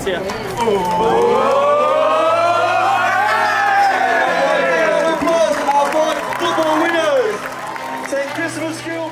See ya. Applause. Take Christmas school